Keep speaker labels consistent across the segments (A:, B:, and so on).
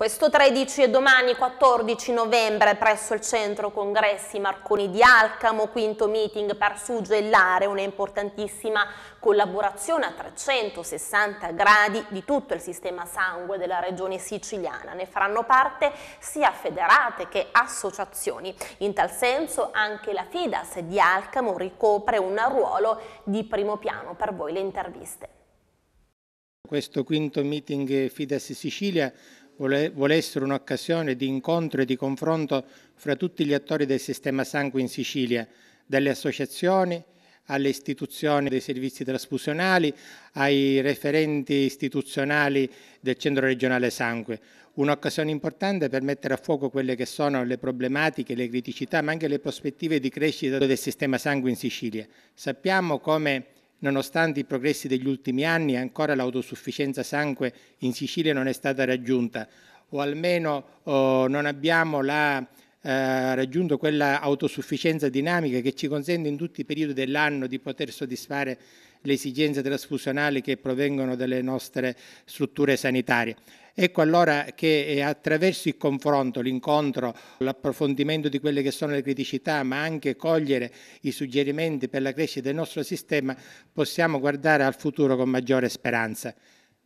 A: Questo 13 e domani 14 novembre presso il centro congressi Marconi di Alcamo, quinto meeting per suggellare un'importantissima collaborazione a 360 gradi di tutto il sistema sangue della regione siciliana. Ne faranno parte sia federate che associazioni. In tal senso anche la FIDAS di Alcamo ricopre un ruolo di primo piano per voi le interviste.
B: Questo quinto meeting FIDAS Sicilia vuole essere un'occasione di incontro e di confronto fra tutti gli attori del sistema sangue in Sicilia, dalle associazioni alle istituzioni dei servizi trasfusionali, ai referenti istituzionali del Centro regionale sangue. Un'occasione importante per mettere a fuoco quelle che sono le problematiche, le criticità, ma anche le prospettive di crescita del sistema sangue in Sicilia. Sappiamo come Nonostante i progressi degli ultimi anni, ancora l'autosufficienza sangue in Sicilia non è stata raggiunta, o almeno oh, non abbiamo la, eh, raggiunto quella autosufficienza dinamica che ci consente in tutti i periodi dell'anno di poter soddisfare le esigenze trasfusionali che provengono dalle nostre strutture sanitarie. Ecco allora che attraverso il confronto, l'incontro, l'approfondimento di quelle che sono le criticità, ma anche cogliere i suggerimenti per la crescita del nostro sistema, possiamo guardare al futuro con maggiore speranza.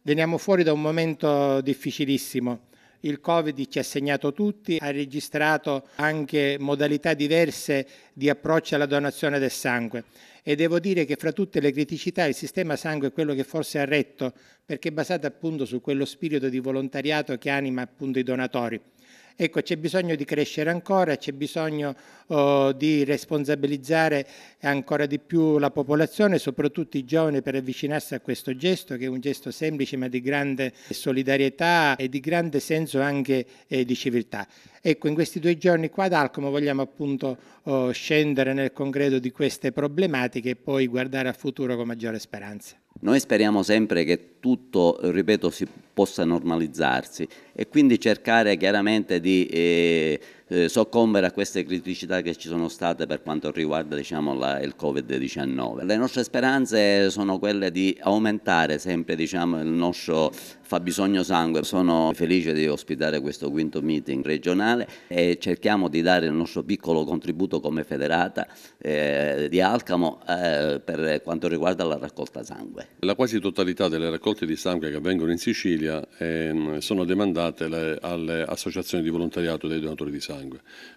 B: Veniamo fuori da un momento difficilissimo. Il Covid ci ha segnato tutti, ha registrato anche modalità diverse di approccio alla donazione del sangue e devo dire che fra tutte le criticità il sistema sangue è quello che forse ha retto perché è basato appunto su quello spirito di volontariato che anima appunto i donatori. Ecco, c'è bisogno di crescere ancora, c'è bisogno oh, di responsabilizzare ancora di più la popolazione, soprattutto i giovani, per avvicinarsi a questo gesto, che è un gesto semplice ma di grande solidarietà e di grande senso anche eh, di civiltà. Ecco, in questi due giorni qua ad Alcomo vogliamo appunto oh, scendere nel concreto di queste problematiche e poi guardare al futuro con maggiore speranza.
C: Noi speriamo sempre che tutto, ripeto, si possa normalizzarsi e quindi cercare chiaramente di eh, eh, soccombere a queste criticità che ci sono state per quanto riguarda diciamo, la, il Covid-19. Le nostre speranze sono quelle di aumentare sempre diciamo, il nostro fabbisogno sangue. Sono felice di ospitare questo quinto meeting regionale e cerchiamo di dare il nostro piccolo contributo come federata eh, di Alcamo eh, per quanto riguarda la raccolta sangue.
D: La quasi totalità delle raccolte di sangue che avvengono in Sicilia ehm, sono demandate le, alle associazioni di volontariato dei donatori di sangue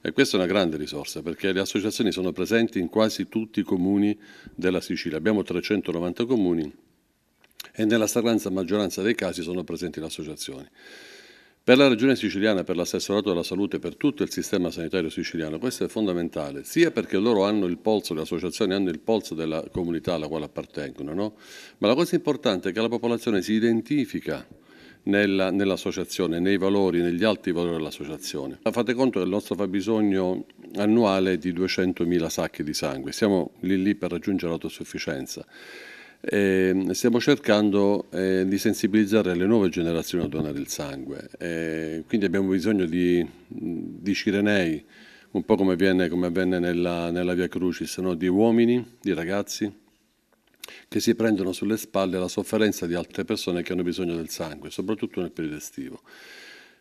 D: e questa è una grande risorsa perché le associazioni sono presenti in quasi tutti i comuni della Sicilia. Abbiamo 390 comuni e nella stragrande maggioranza dei casi sono presenti le associazioni. Per la Regione siciliana, per l'assessorato della salute, per tutto il sistema sanitario siciliano, questo è fondamentale, sia perché loro hanno il polso, le associazioni hanno il polso della comunità alla quale appartengono, no? ma la cosa importante è che la popolazione si identifica nella, nell'associazione, nei valori, negli alti valori dell'associazione. Fate conto che il nostro fabbisogno annuale è di 200.000 sacchi di sangue, siamo lì lì per raggiungere l'autosufficienza. Eh, stiamo cercando eh, di sensibilizzare le nuove generazioni a donare il sangue, eh, quindi abbiamo bisogno di, di cirenei, un po' come, viene, come avvenne nella, nella Via Crucis, no? di uomini, di ragazzi che si prendono sulle spalle la sofferenza di altre persone che hanno bisogno del sangue, soprattutto nel periodo estivo.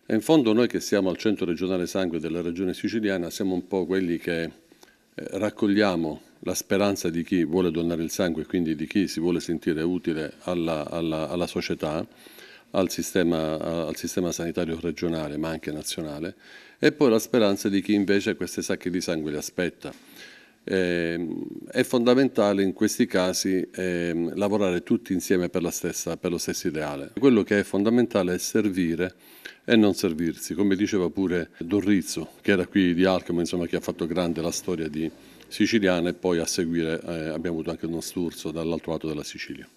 D: E in fondo noi che siamo al centro regionale sangue della regione siciliana siamo un po' quelli che eh, raccogliamo la speranza di chi vuole donare il sangue e quindi di chi si vuole sentire utile alla, alla, alla società, al sistema, al sistema, sanitario regionale ma anche nazionale e poi la speranza di chi invece queste sacche di sangue li aspetta. Eh, è fondamentale in questi casi eh, lavorare tutti insieme per, stessa, per, lo stesso ideale. Quello che è fondamentale è servire e non servirsi, come diceva pure Don Rizzo, che era qui di Alcamo, insomma, che ha fatto grande la storia di, siciliana e poi a seguire eh, abbiamo avuto anche uno sturzo dall'altro lato della Sicilia.